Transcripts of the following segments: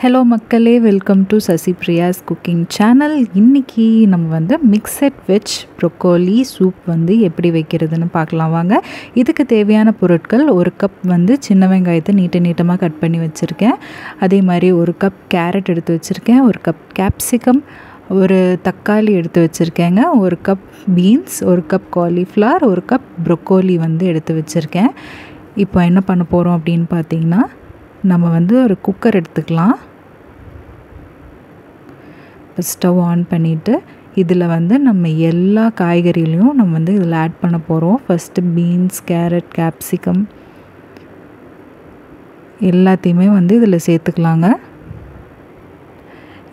Hello மக்களே welcome to Sasi Priya's cooking channel இன்றைக்கி நம்ம வந்து மிக்சட் வெஜ் ப்ரொக்கோலி சூப் வந்து எப்படி வைக்கிறதுன்னு பார்க்கலாம் வாங்க. இதுக்கு தேவையான பொருட்கள் ஒரு கப் வந்து சின்ன வெங்காயத்தை நீட்ட நீட்டமாக கட் பண்ணி வச்சுருக்கேன். அதே மாதிரி ஒரு கப் கேரட் எடுத்து வச்சுருக்கேன் ஒரு கப் கேப்சிகம் ஒரு தக்காளி எடுத்து வச்சுருக்கேங்க ஒரு கப் பீன்ஸ் ஒரு கப் காலிஃப்ளவர் ஒரு கப் ப்ரொக்கோலி வந்து எடுத்து வச்சுருக்கேன். இப்போ என்ன பண்ண போகிறோம் அப்படின்னு பார்த்தீங்கன்னா நம்ம வந்து ஒரு குக்கர் எடுத்துக்கலாம். இப்போ ஸ்டவ் ஆன் பண்ணிவிட்டு இதில் வந்து நம்ம எல்லா காய்கறிகளையும் நம்ம வந்து இதில் ஆட் பண்ண போகிறோம் ஃபஸ்ட்டு பீன்ஸ் கேரட் கேப்சிகம் எல்லாத்தையுமே வந்து இதில் சேர்த்துக்கலாங்க.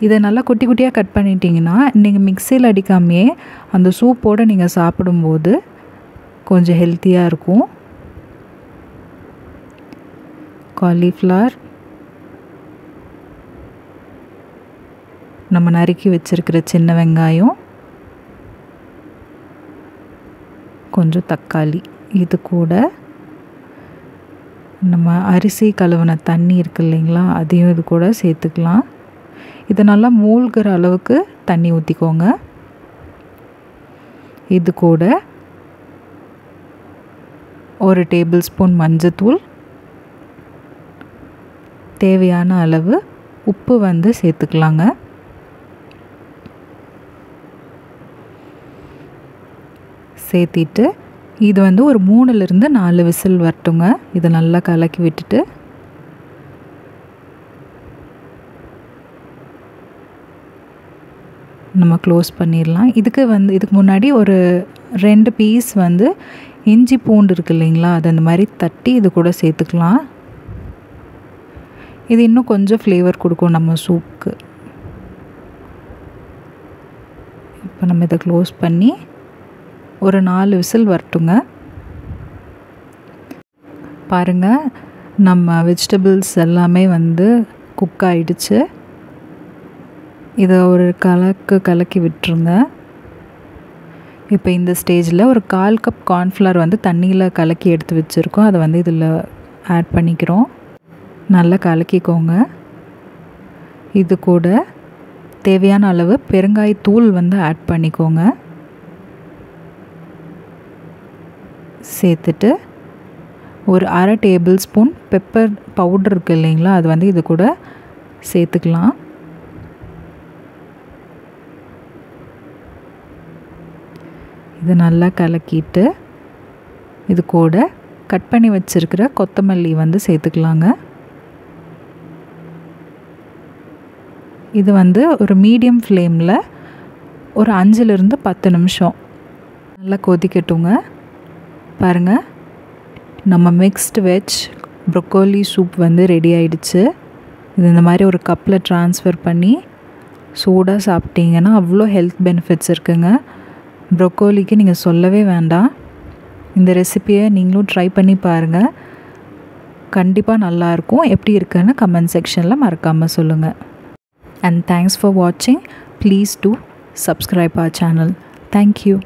இதை நல்லா குட்டி குட்டியாக கட் பண்ணிட்டீங்கன்னா நீங்கள் மிக்சியில் அடிக்காமையே அந்த சூப்போடு நீங்கள் சாப்பிடும்போது கொஞ்சம் ஹெல்த்தியாக இருக்கும். காலிஃப்ளவர் நம்ம நறுக்கி வச்சுருக்கிற சின்ன வெங்காயம். கொஞ்சம் தக்காளி இது கூட. நம்ம அரிசி கழுவின தண்ணி இருக்கு இல்லைங்களா அதையும் இது கூட சேர்த்துக்கலாம். இதை நல்லா மூழ்கிற அளவுக்கு தண்ணி ஊற்றிக்கோங்க இது கூட ஒரு டேபிள் ஸ்பூன் மஞ்சத்தூள் தேவையான அளவு உப்பு வந்து சேர்த்துக்கலாங்க. சேர்த்திட்டு இது வந்து ஒரு மூணுலேருந்து நாலு விசில் வரட்டுங்க. இதை நல்லா கலக்கி விட்டுட்டு. நம்ம க்ளோஸ் பண்ணிடலாம். இதுக்கு வந்து இதுக்கு முன்னாடி ஒரு ரெண்டு பீஸ் வந்து இஞ்சி பூண்டு இருக்கு இல்லைங்களா? அது அந்த மாதிரி தட்டி இது கூட சேர்த்துக்கலாம். இது இன்னும் கொஞ்சம் ஃப்ளேவர் கொடுக்கும் நம்ம சூப்புக்கு இப்போ நம்ம இதை க்ளோஸ் பண்ணி ஒரு நாலு விசில் வரட்டுங்க. பாருங்கள் நம்ம வெஜிடபிள்ஸ் எல்லாமே வந்து குக் ஆகிடுச்சு இதை ஒரு கலக்கு கலக்கி விட்டுருங்க. இப்போ இந்த ஸ்டேஜில் ஒரு கால் கப் கார்ன்ஃப்ளவர் வந்து தண்ணியில் கலக்கி எடுத்து வச்சுருக்கோம். அதை வந்து இதில் ஆட் பண்ணிக்கிறோம். நல்லா கலக்கிக்கோங்க. இது கூட தேவையான அளவு பெருங்காயத்தூள் வந்து ஆட் பண்ணிக்கோங்க. சேர்த்துட்டு ஒரு அரை டேபிள் ஸ்பூன் பெப்பர் பவுடர் இருக்குது இல்லைங்களா அது வந்து இது கூட சேர்த்துக்கலாம். இது நல்லா கலக்கிட்டு இது கூட கட் பண்ணி வச்சுருக்கிற கொத்தமல்லி வந்து சேர்த்துக்கலாங்க. இது வந்து ஒரு மீடியம் ஃப்ளேமில் ஒரு அஞ்சுலேருந்து பத்து நிமிஷம். நல்லா கொதிக்கட்டுங்க. பாருங்கள் நம்ம மிக்ஸ்டு வெஜ் ப்ரொக்கோலி சூப் வந்து ரெடி ஆயிடுச்சு. இது இந்த மாதிரி ஒரு கப்பில் ட்ரான்ஸ்ஃபர் பண்ணி சூடாக சாப்பிட்டீங்கன்னா அவ்வளோ ஹெல்த் பெனிஃபிட்ஸ் இருக்குங்க. ப்ரொக்கோலிக்கு நீங்கள் சொல்லவே வேண்டாம். இந்த ரெசிப்பியை நீங்களும் ட்ரை பண்ணி பாருங்கள் கண்டிப்பாக நல்லாயிருக்கும் எப்படி இருக்குன்னு கமெண்ட் செக்ஷனில் மறக்காமல் சொல்லுங்கள் and thanks for watching. Please do subscribe our channel. Thank you